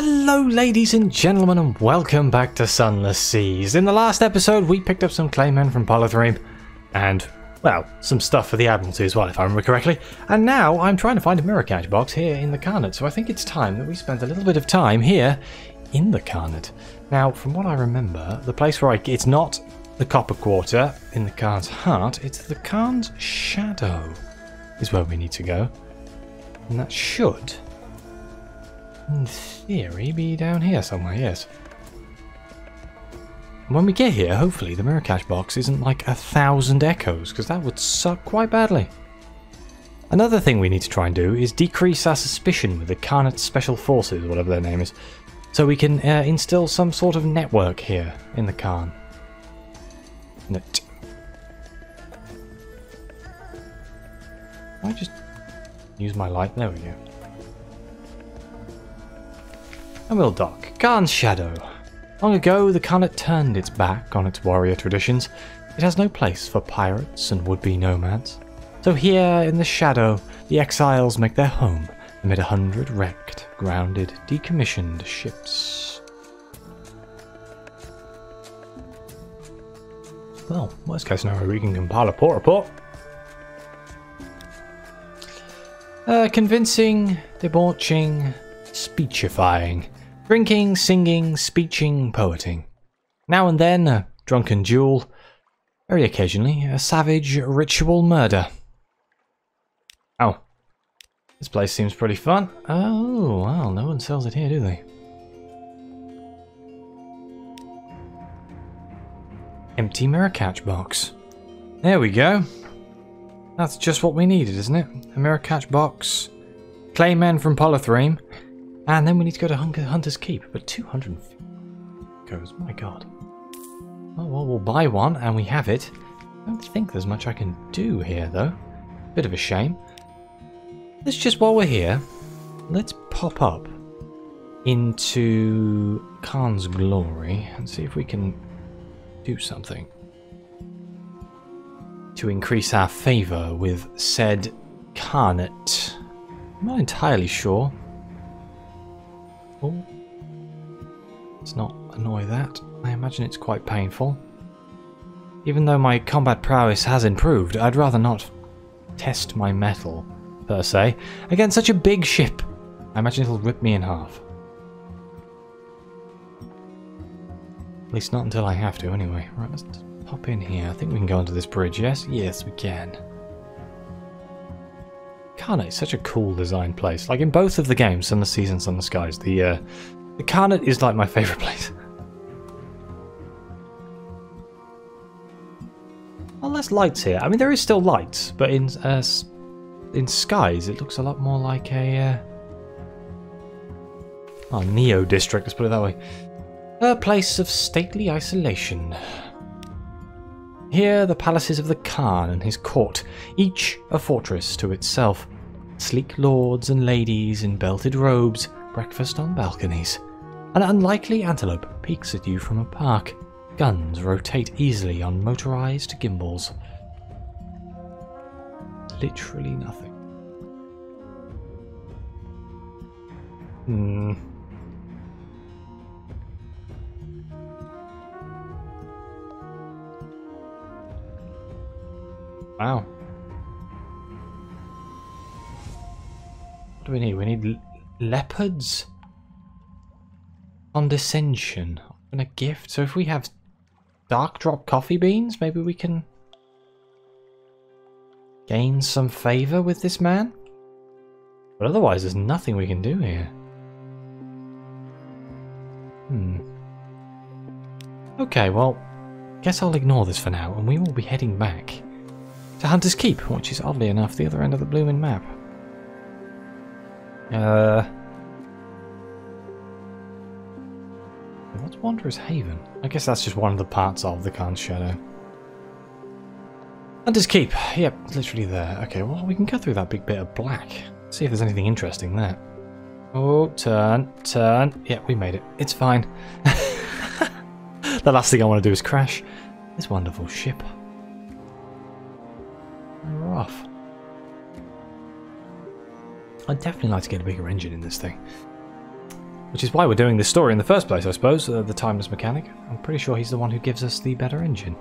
Hello ladies and gentlemen and welcome back to Sunless Seas. In the last episode we picked up some claymen from Polythreme and, well, some stuff for the Admiralty as well if I remember correctly. And now I'm trying to find a mirror catch box here in the Khanate, so I think it's time that we spend a little bit of time here in the Khanate. Now, from what I remember, the place where I... it's not the Copper Quarter in the Khan's heart, it's the Khan's shadow is where we need to go. And that should in theory, be down here somewhere, yes. when we get here, hopefully the mirror catch box isn't like a thousand echoes, because that would suck quite badly. Another thing we need to try and do is decrease our suspicion with the Khanate Special Forces, whatever their name is, so we can uh, instill some sort of network here in the Khan. Net. I just use my light? There we go. And we'll dock. Khan's Shadow. Long ago, the Khanate turned its back on its warrior traditions. It has no place for pirates and would-be nomads. So here, in the shadow, the exiles make their home amid a hundred wrecked, grounded, decommissioned ships. Well, worst case scenario, we can compile a port report. Uh, convincing, debauching, speechifying. Drinking, singing, speeching, poeting. Now and then a drunken duel. Very occasionally a savage ritual murder. Oh. This place seems pretty fun. Oh, well, no one sells it here, do they? Empty mirror catch box. There we go. That's just what we needed, isn't it? A mirror catch box. Claymen from Polythreme. And then we need to go to Hunter's Keep, but 200 goes, my god. Oh, well, we'll buy one, and we have it. I don't think there's much I can do here, though. Bit of a shame. Let's just, while we're here, let's pop up into Khan's Glory and see if we can do something to increase our favour with said Khanate. I'm not entirely sure. Oh. Let's not annoy that. I imagine it's quite painful. Even though my combat prowess has improved, I'd rather not test my mettle, per se, against such a big ship. I imagine it'll rip me in half. At least not until I have to, anyway. Right, let's pop in here. I think we can go onto this bridge, yes? Yes, we can. Khanate is such a cool design place. Like in both of the games, Sunless Seas and the Skies, the uh, the Khanate is like my favourite place. well, less lights here. I mean, there is still lights, but in uh, in Skies, it looks a lot more like a uh, oh, Neo district. Let's put it that way. A place of stately isolation. Here, the palaces of the Khan and his court, each a fortress to itself. Sleek lords and ladies in belted robes breakfast on balconies. An unlikely antelope peeks at you from a park. Guns rotate easily on motorized gimbals. Literally nothing. Hmm. Wow. What do we need? We need leopards? Condescension. And a gift. So if we have dark drop coffee beans, maybe we can gain some favour with this man? But otherwise, there's nothing we can do here. Hmm. Okay, well, guess I'll ignore this for now, and we will be heading back to Hunter's Keep, which is oddly enough the other end of the blooming map. Uh... What's Wanderer's Haven? I guess that's just one of the parts of the Khan's Shadow. Hunter's Keep. Yep, literally there. Okay, well, we can go through that big bit of black. See if there's anything interesting there. Oh, turn, turn. Yeah, we made it. It's fine. the last thing I want to do is crash this wonderful ship. Off. I'd definitely like to get a bigger engine in this thing. Which is why we're doing this story in the first place, I suppose, uh, the Timeless Mechanic. I'm pretty sure he's the one who gives us the better engine.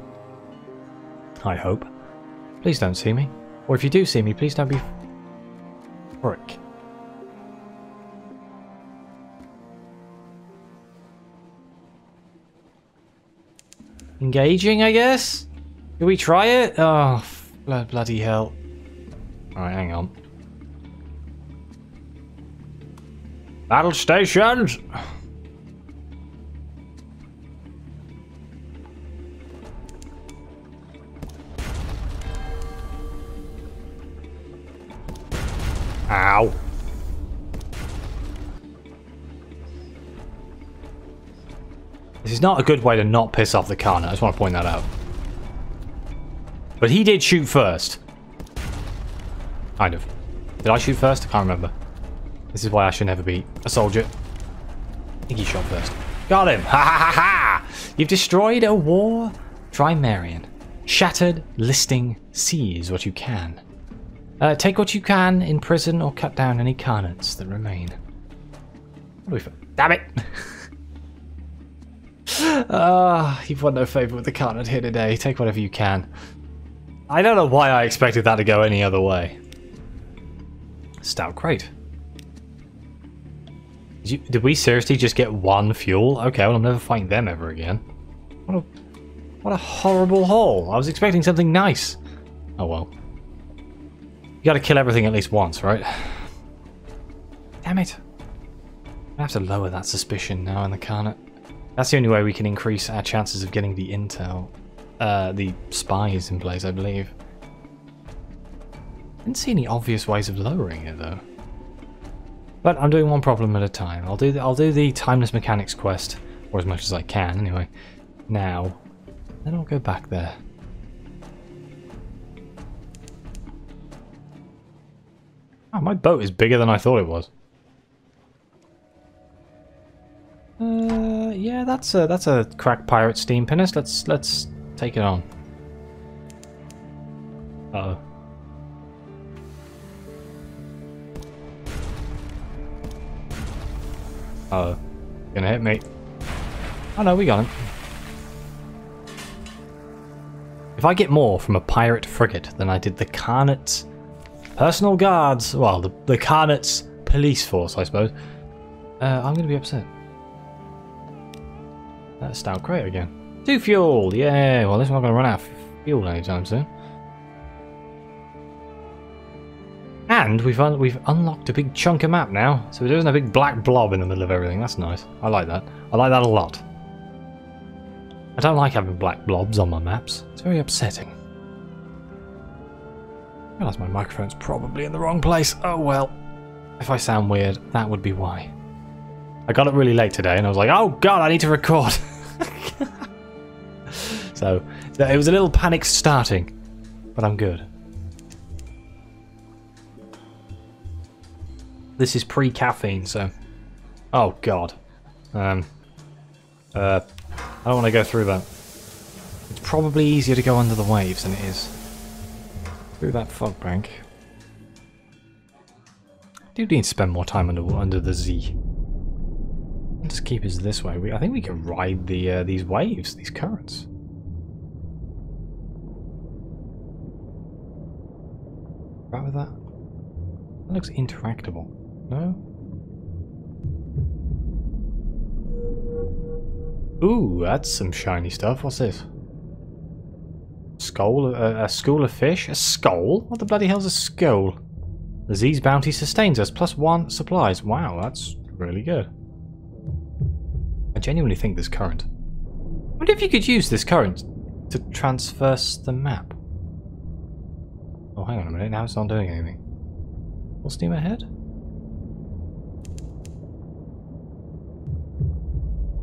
I hope. Please don't see me. Or if you do see me, please don't be... Frick. Engaging, I guess? Can we try it? Oh, bloody hell. Alright, hang on. Battle stations! Ow. This is not a good way to not piss off the Khan. I just want to point that out. But he did shoot first. Kind of. Did I shoot first? I can't remember. This is why I should never be a soldier. I think he shot first. Got him! Ha ha ha ha! You've destroyed a war Trimaran. Shattered, listing, seize what you can. Uh, take what you can in prison or cut down any Khanates that remain. What do we Damn it! Ah, uh, you've won no favour with the Khanate here today. Take whatever you can. I don't know why I expected that to go any other way. Stout crate. Did, you, did we seriously just get one fuel? Okay, well I'm never fighting them ever again. What a, what a horrible haul. I was expecting something nice. Oh well. You gotta kill everything at least once, right? Damn it. I have to lower that suspicion now in the Khanate. That's the only way we can increase our chances of getting the intel. Uh, the spies in place, I believe. Didn't see any obvious ways of lowering it, though. But I'm doing one problem at a time. I'll do the, I'll do the timeless mechanics quest, or as much as I can anyway. Now, then I'll go back there. Oh, my boat is bigger than I thought it was. Uh, yeah, that's a that's a crack pirate steam pinnace. Let's let's take it on. Uh oh. Oh, gonna hit me. Oh no, we got him. If I get more from a pirate frigate than I did the Khanate's personal guards, well, the, the Khanate's police force, I suppose, uh, I'm gonna be upset. That's stout crate again. Two fuel, yeah. Well, this is not gonna run out of fuel anytime soon. And we've un we've unlocked a big chunk of map now, so there isn't a big black blob in the middle of everything. That's nice. I like that. I like that a lot. I don't like having black blobs on my maps. It's very upsetting. I realize my microphone's probably in the wrong place. Oh well. If I sound weird, that would be why. I got up really late today and I was like, oh god, I need to record. so, it was a little panic starting, but I'm good. This is pre-caffeine, so... Oh, God. Um, uh, I don't want to go through that. It's probably easier to go under the waves than it is through that fog bank. I do need to spend more time under under the Zee. Let's keep us this way. We, I think we can ride the uh, these waves, these currents. Right with that? That looks interactable. No? Ooh, that's some shiny stuff. What's this? Skull? A, a school of fish? A skull? What the bloody hell's a skull? The Zee's bounty sustains us, plus one supplies. Wow, that's really good. I genuinely think this current. Wonder if you could use this current to transverse the map. Oh, hang on a minute, now it's not doing anything. Full steam ahead?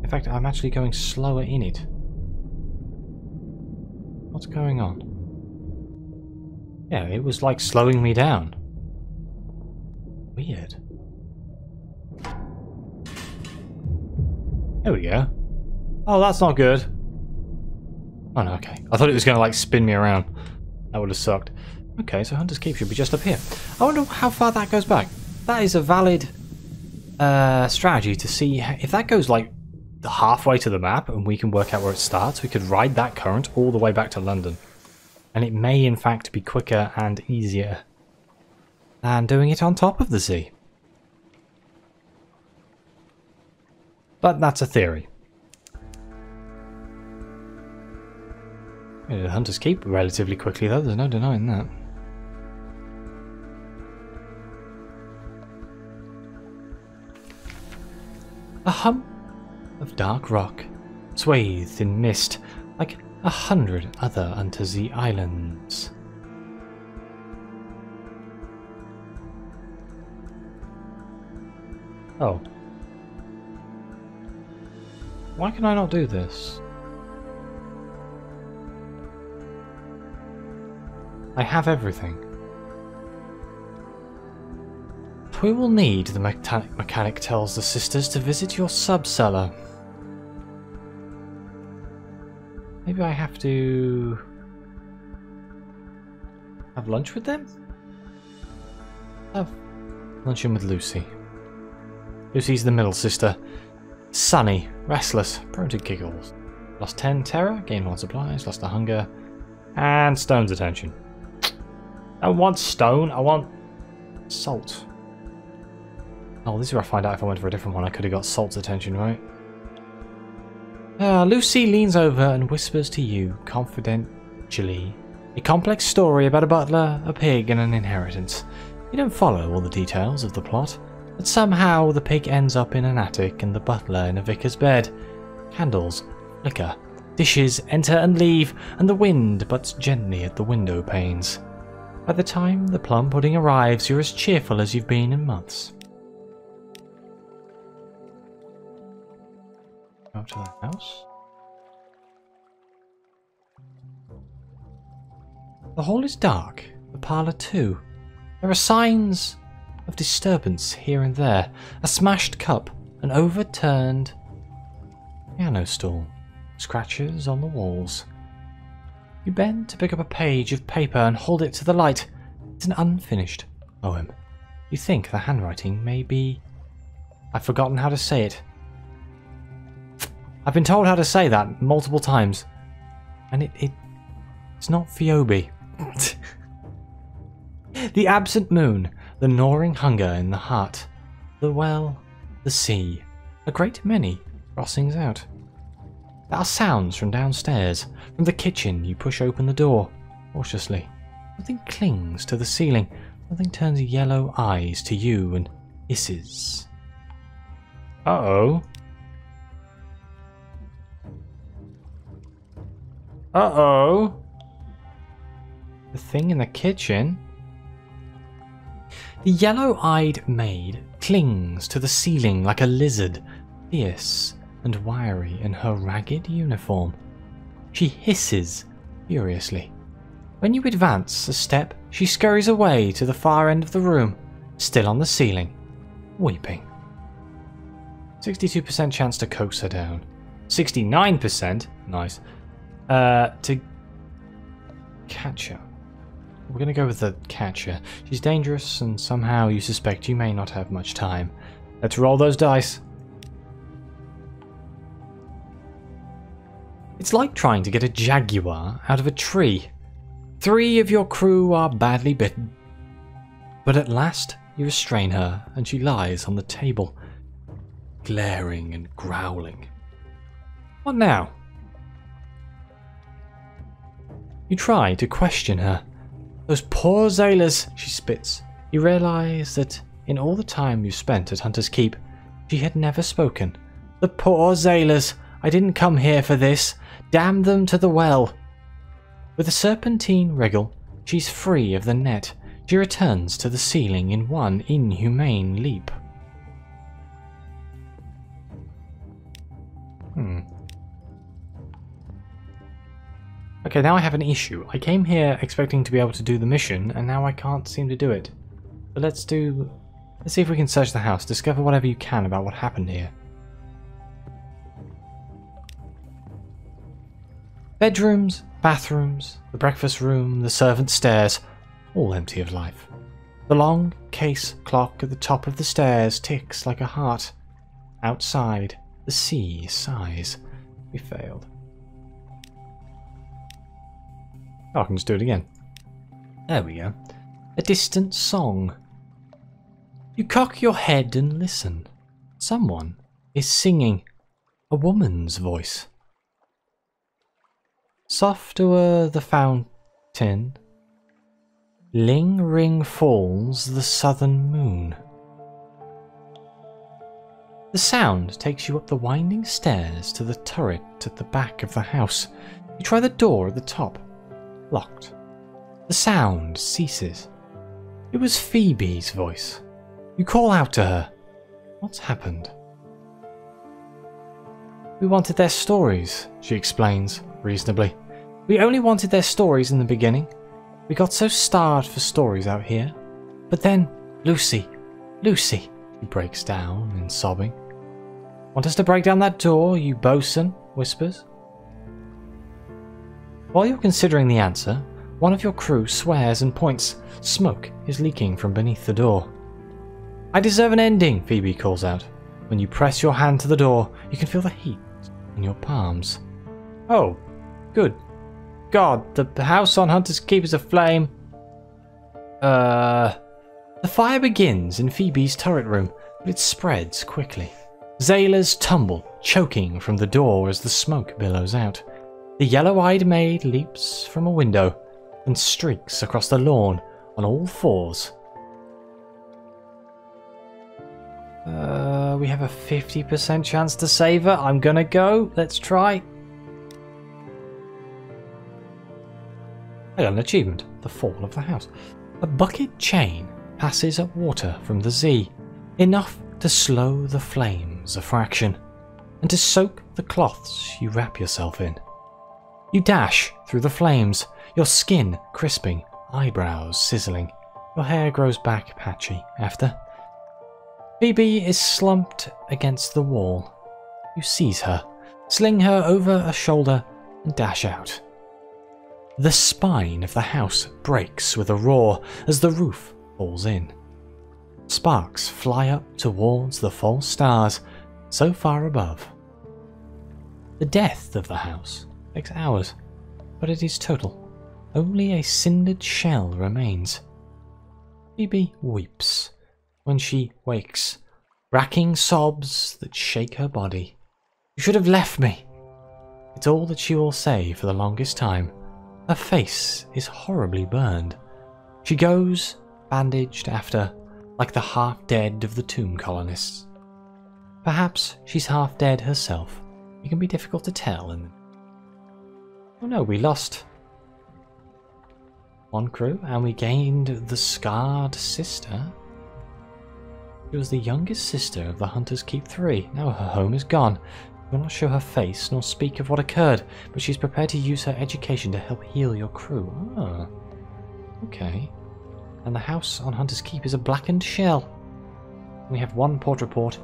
In fact, I'm actually going slower in it. What's going on? Yeah, it was like slowing me down. Weird. There we go. Oh, that's not good. Oh no, okay. I thought it was going to like spin me around. That would have sucked. Okay, so Hunter's Keep should be just up here. I wonder how far that goes back. That is a valid uh, strategy to see if that goes like the halfway to the map and we can work out where it starts. We could ride that current all the way back to London. And it may in fact be quicker and easier than doing it on top of the sea. But that's a theory. The Hunters Keep relatively quickly though, there's no denying that. A hump of dark rock, swathed in mist, like a hundred other Unterzee islands. Oh. Why can I not do this? I have everything. We will need, the mechanic, mechanic tells the sisters, to visit your sub-cellar. Maybe I have to... have lunch with them? Have luncheon with Lucy. Lucy's the middle sister. Sunny, restless, prone to giggles. Lost 10 terror, gained 1 supplies, lost a hunger, and Stone's attention. I want stone, I want salt. Oh, this is where I find out if I went for a different one, I could have got Salt's attention, right? Uh, Lucy leans over and whispers to you, confidentially, a complex story about a butler, a pig, and an inheritance. You don't follow all the details of the plot, but somehow the pig ends up in an attic and the butler in a vicar's bed. Candles flicker, dishes enter and leave, and the wind butts gently at the window panes. By the time the plum pudding arrives, you're as cheerful as you've been in months. Go up to the house. The hall is dark, the parlour too. There are signs of disturbance here and there. A smashed cup, an overturned piano stool, scratches on the walls. You bend to pick up a page of paper and hold it to the light. It's an unfinished poem. You think the handwriting may be... I've forgotten how to say it. I've been told how to say that multiple times. And it, it it's not Phoebe. the absent moon, the gnawing hunger in the heart, the well, the sea, a great many crossings out. There are sounds from downstairs. From the kitchen, you push open the door, cautiously. Something clings to the ceiling. Something turns yellow eyes to you and hisses. Uh oh. Uh oh. The thing in the kitchen? The yellow eyed maid clings to the ceiling like a lizard, fierce and wiry in her ragged uniform. She hisses furiously. When you advance a step, she scurries away to the far end of the room, still on the ceiling, weeping. 62% chance to coax her down. 69%, nice, uh, to catch her. We're going to go with the catcher. She's dangerous, and somehow you suspect you may not have much time. Let's roll those dice. It's like trying to get a jaguar out of a tree. Three of your crew are badly bitten. But at last you restrain her, and she lies on the table, glaring and growling. What now? You try to question her. Those poor sailors, she spits. You realize that in all the time you spent at Hunter's Keep, she had never spoken. The poor sailors! I didn't come here for this. Damn them to the well. With a serpentine wriggle, she's free of the net. She returns to the ceiling in one inhumane leap. Hmm. Okay, now I have an issue. I came here expecting to be able to do the mission, and now I can't seem to do it. But let's do... Let's see if we can search the house, discover whatever you can about what happened here. Bedrooms, bathrooms, the breakfast room, the servants' stairs, all empty of life. The long case clock at the top of the stairs ticks like a heart. Outside, the sea sighs. We failed. Oh, I can just do it again. There we go. A distant song. You cock your head and listen. Someone is singing. A woman's voice. Soft o'er the fountain, Ling ring falls the southern moon. The sound takes you up the winding stairs to the turret at the back of the house. You try the door at the top. Locked. The sound ceases. It was Phoebe's voice. You call out to her. What's happened? We wanted their stories, she explains, reasonably. We only wanted their stories in the beginning. We got so starved for stories out here. But then, Lucy, Lucy, he breaks down in sobbing. Want us to break down that door, you bosun? whispers. While you're considering the answer, one of your crew swears and points. Smoke is leaking from beneath the door. I deserve an ending, Phoebe calls out. When you press your hand to the door, you can feel the heat in your palms. Oh, good. God, the house on Hunter's Keep is aflame. Uh. The fire begins in Phoebe's turret room, but it spreads quickly. Zailors tumble, choking from the door as the smoke billows out. The yellow eyed maid leaps from a window and streaks across the lawn on all fours. Uh, we have a 50% chance to save her. I'm gonna go. Let's try. I got an achievement. The fall of the house. A bucket chain passes at water from the Zee. Enough to slow the flames a fraction. And to soak the cloths you wrap yourself in. You dash through the flames, your skin crisping, eyebrows sizzling. Your hair grows back patchy after. Phoebe is slumped against the wall. You seize her, sling her over a shoulder, and dash out. The spine of the house breaks with a roar as the roof falls in. Sparks fly up towards the false stars so far above. The death of the house takes hours, but it is total. Only a cindered shell remains. Phoebe weeps when she wakes, racking sobs that shake her body. You should have left me. It's all that she will say for the longest time. Her face is horribly burned. She goes, bandaged after, like the half dead of the tomb colonists. Perhaps she's half dead herself. It can be difficult to tell. And oh no, we lost one crew and we gained the scarred sister. She was the youngest sister of the Hunters Keep 3. Now her home is gone. She will not show her face nor speak of what occurred, but she's prepared to use her education to help heal your crew. Ah, okay. And the house on Hunter's Keep is a blackened shell. We have one port report.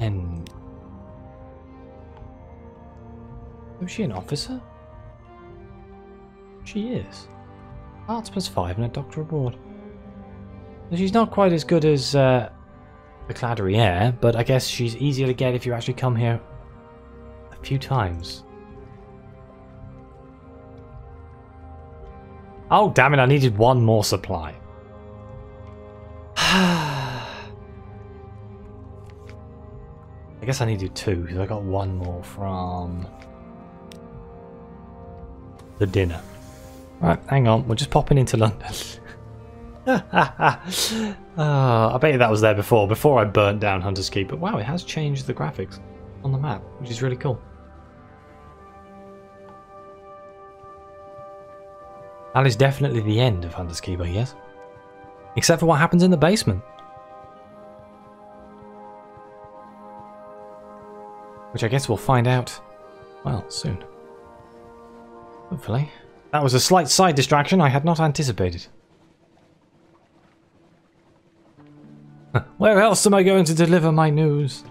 And is she an officer? She is. Arts plus five and a doctor aboard. She's not quite as good as uh, the Cladery Heir, but I guess she's easier to get if you actually come here a few times. Oh, damn it, I needed one more supply. I guess I needed two, because I got one more from the dinner. Right, hang on, we're just popping into London. oh, I bet you that was there before, before I burnt down Hunter's Keep. But wow, it has changed the graphics on the map, which is really cool. That is definitely the end of Hunter's Keep, I guess. Except for what happens in the basement. Which I guess we'll find out, well, soon. Hopefully. That was a slight side distraction I had not anticipated. Where else am I going to deliver my news?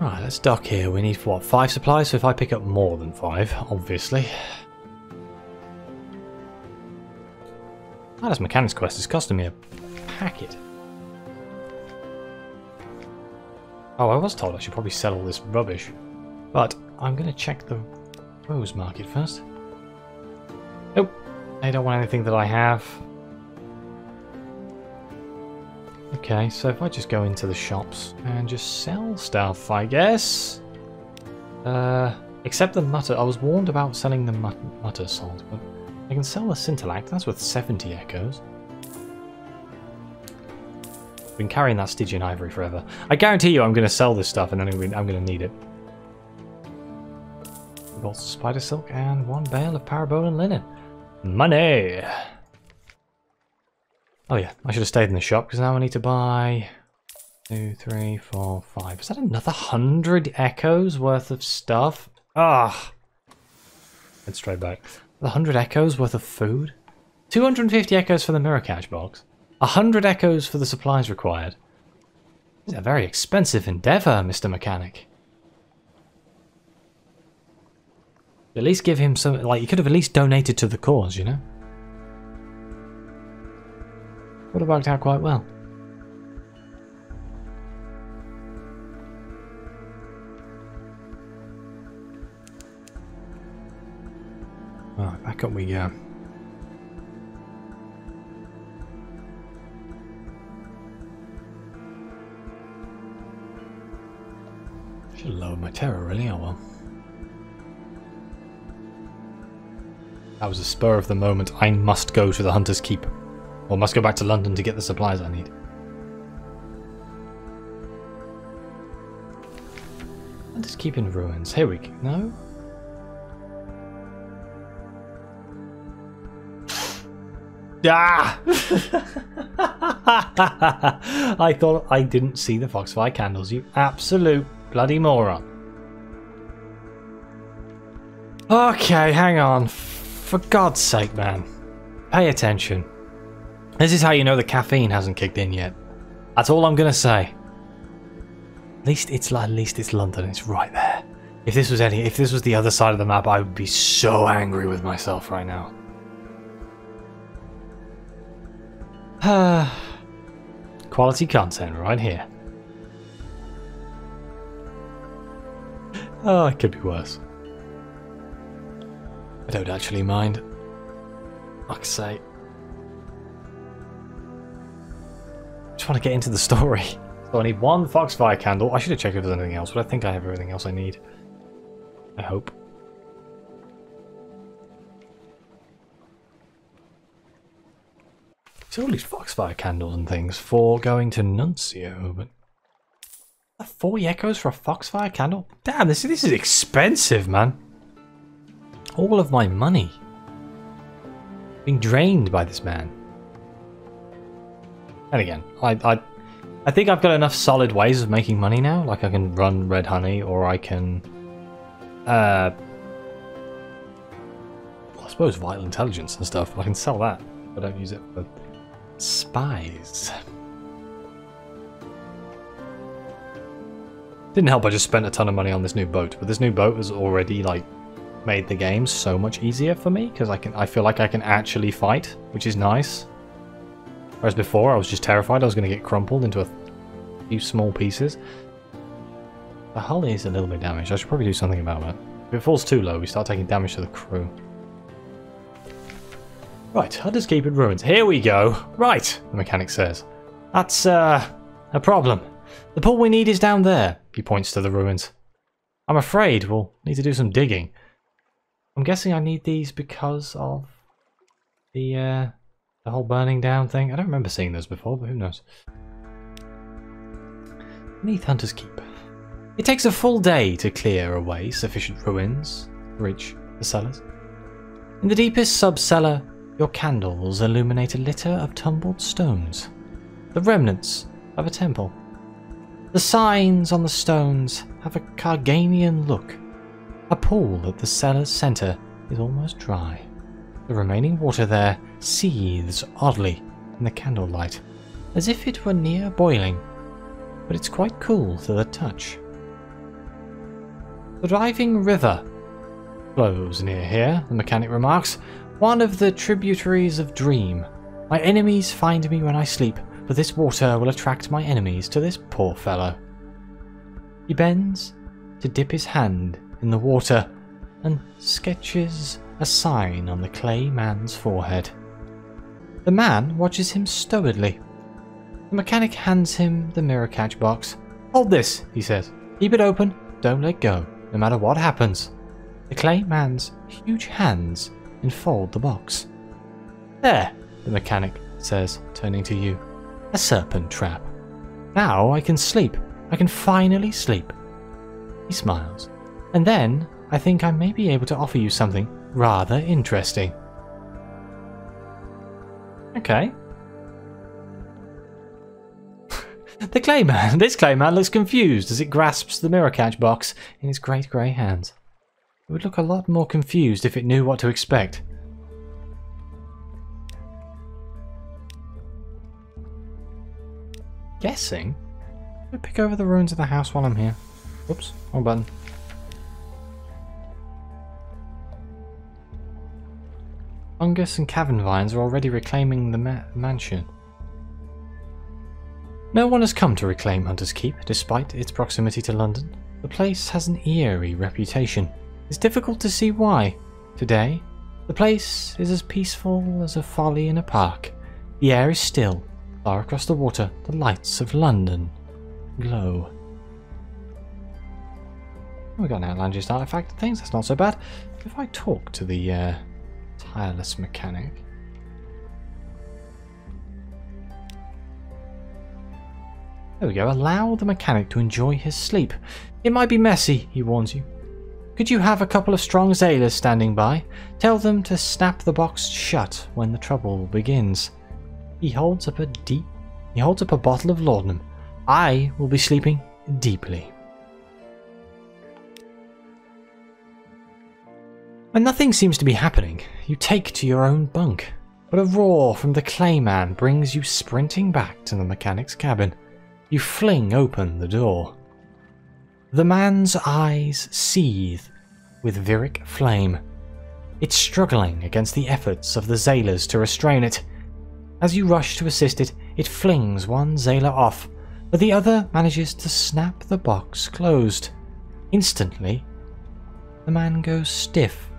Right, let's dock here. We need, what, five supplies? So if I pick up more than five, obviously. Ah, Tireless Mechanic's Quest is costing me a packet. Oh, I was told I should probably sell all this rubbish. But I'm going to check the rose market first. Nope. I don't want anything that I have. Okay, so if I just go into the shops and just sell stuff, I guess. Uh, except the mutter. I was warned about selling the mut mutter salt, but I can sell the scintillact. That's worth 70 echoes. Been carrying that Stygian ivory forever. I guarantee you I'm going to sell this stuff and then I'm going to need it. Spider silk and one bale of parabolan linen. Money! Oh yeah, I should have stayed in the shop because now I need to buy two, three, four, five. Is that another hundred echoes worth of stuff? Ah, Let's straight back. The hundred echoes worth of food. 250 echoes for the mirror catch box. 100 echoes for the supplies required. It's a very expensive endeavour, Mr. Mechanic. At least give him some, like, you could have at least donated to the cause, you know? Would have worked out quite well. Right, back up we go. Should lowered my terror, really. Oh well. That was a spur of the moment. I must go to the Hunter's Keep. Or must go back to London to get the supplies I need. Hunter's Keep in ruins. Here we go. No? Ah! I thought I didn't see the Foxfire candles, you absolute bloody moron. Okay, hang on. For God's sake, man. Pay attention. This is how you know the caffeine hasn't kicked in yet. That's all I'm gonna say. At least it's at least it's London. It's right there. If this was any, if this was the other side of the map, I would be so angry with myself right now. Quality content right here. Oh, it could be worse. I don't actually mind. Like I say. just want to get into the story. So I need one Foxfire candle. I should have checked if there's anything else, but I think I have everything else I need. I hope. So all these Foxfire candles and things for going to Nuncio, but... Four echoes for a Foxfire candle? Damn, this, this is expensive, man. All of my money. Being drained by this man. And again, I, I, I think I've got enough solid ways of making money now. Like I can run Red Honey, or I can, uh, I suppose Vital Intelligence and stuff. I can sell that. I don't use it for spies. Didn't help I just spent a ton of money on this new boat, but this new boat has already like made the game so much easier for me because I can I feel like I can actually fight, which is nice. Whereas before, I was just terrified I was going to get crumpled into a few small pieces. The hull is a little bit damaged. I should probably do something about that. If it falls too low, we start taking damage to the crew. Right, Hunter's Keep in ruins. Here we go. Right, the mechanic says. That's, uh, a problem. The pool we need is down there. He points to the ruins. I'm afraid we'll need to do some digging. I'm guessing I need these because of the, uh, the whole burning down thing? I don't remember seeing those before, but who knows. Beneath Hunter's Keep. It takes a full day to clear away sufficient ruins to reach the cellars. In the deepest sub-cellar, your candles illuminate a litter of tumbled stones, the remnants of a temple. The signs on the stones have a Carganian look. A pool at the cellar's centre is almost dry. The remaining water there seethes oddly in the candlelight, as if it were near boiling, but it's quite cool to the touch. The driving river flows near here, the mechanic remarks, one of the tributaries of Dream. My enemies find me when I sleep, but this water will attract my enemies to this poor fellow. He bends to dip his hand in the water and sketches a sign on the clay man's forehead. The man watches him stolidly. The mechanic hands him the mirror catch box. Hold this, he says. Keep it open, don't let go, no matter what happens. The clay man's huge hands enfold the box. There, the mechanic says, turning to you. A serpent trap. Now I can sleep. I can finally sleep. He smiles. And then I think I may be able to offer you something rather interesting. Okay. the clayman. This clayman looks confused as it grasps the mirror catch box in its great grey hands. It would look a lot more confused if it knew what to expect. Guessing? i pick over the ruins of the house while I'm here. Oops, wrong button. Fungus and cavern vines are already reclaiming the ma mansion. No one has come to reclaim Hunter's Keep, despite its proximity to London. The place has an eerie reputation. It's difficult to see why. Today, the place is as peaceful as a folly in a park. The air is still. Far across the water, the lights of London glow. We got an outlandish artifact things, that's not so bad. If I talk to the uh, tireless mechanic. There we go. Allow the mechanic to enjoy his sleep. It might be messy, he warns you. Could you have a couple of strong Zailors standing by? Tell them to snap the box shut when the trouble begins. He holds up a deep he holds up a bottle of laudanum. I will be sleeping deeply. When nothing seems to be happening, you take to your own bunk, but a roar from the clayman brings you sprinting back to the mechanic's cabin. You fling open the door. The man's eyes seethe with viric flame. It's struggling against the efforts of the Zailors to restrain it. As you rush to assist it, it flings one Zailor off, but the other manages to snap the box closed. Instantly, the man goes stiff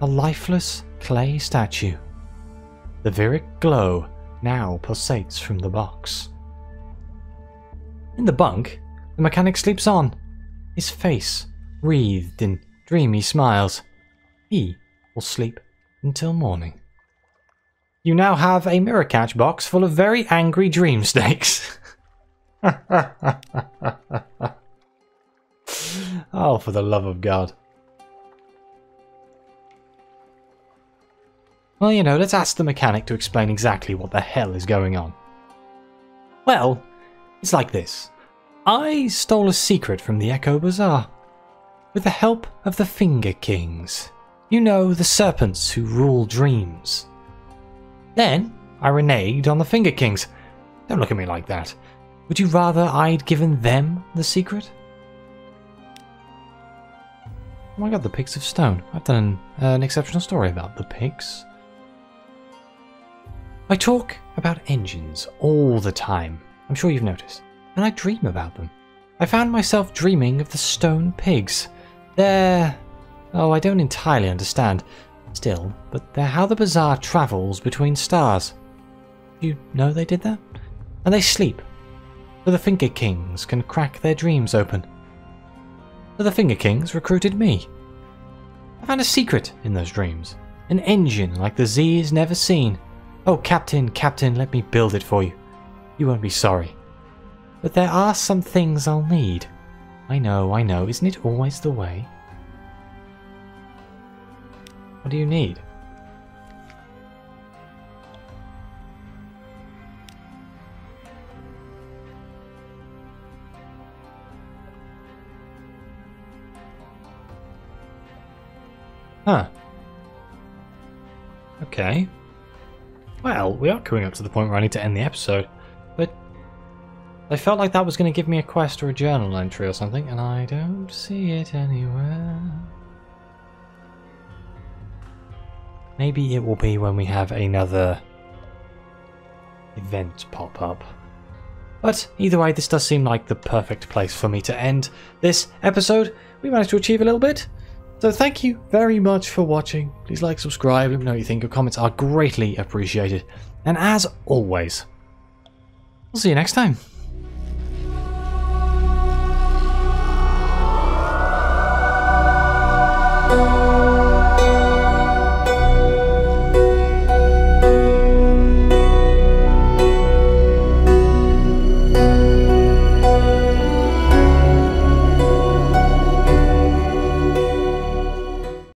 a lifeless clay statue. The Viric glow now pulsates from the box. In the bunk, the mechanic sleeps on, his face wreathed in dreamy smiles. He will sleep until morning. You now have a mirror catch box full of very angry dream snakes. oh, for the love of God. Well, you know, let's ask the mechanic to explain exactly what the hell is going on. Well, it's like this. I stole a secret from the Echo Bazaar. With the help of the Finger Kings. You know, the serpents who rule dreams. Then, I reneged on the Finger Kings. Don't look at me like that. Would you rather I'd given them the secret? Oh my god, the Pigs of Stone. I've done an, uh, an exceptional story about the pigs. I talk about engines all the time, I'm sure you've noticed, and I dream about them. I found myself dreaming of the stone pigs. They're... oh, I don't entirely understand still, but they're how the bazaar travels between stars. You know they did that? And they sleep, so the Finger Kings can crack their dreams open. So the Finger Kings recruited me. I found a secret in those dreams, an engine like the Zee's never seen. Oh, Captain, Captain, let me build it for you. You won't be sorry. But there are some things I'll need. I know, I know, isn't it always the way? What do you need? Huh. Okay. Well, we are coming up to the point where I need to end the episode, but I felt like that was going to give me a quest or a journal entry or something, and I don't see it anywhere. Maybe it will be when we have another event pop up. But either way, this does seem like the perfect place for me to end this episode. We managed to achieve a little bit. So thank you very much for watching. Please like, subscribe, let me know what you think. Your comments are greatly appreciated. And as always, I'll see you next time.